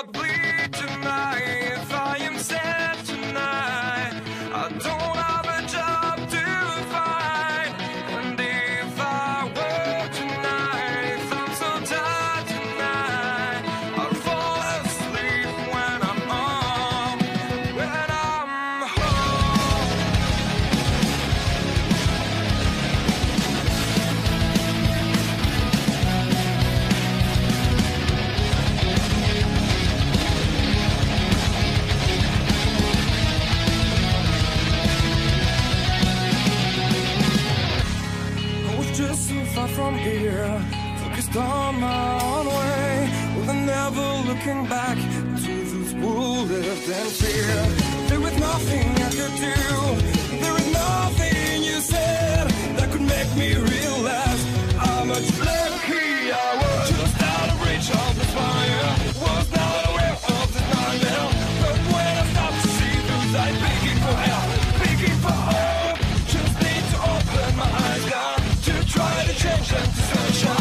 club. Please. just so far from here. Focused on my own way With well, never looking back. To those who lived in fear. There was nothing I could do. change them to sunshine.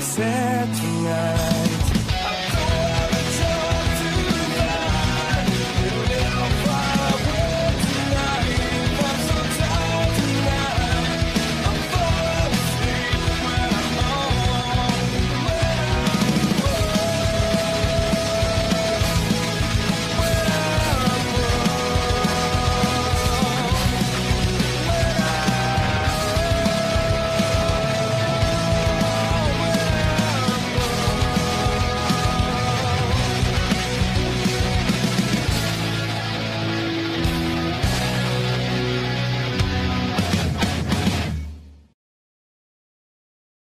Sete tonight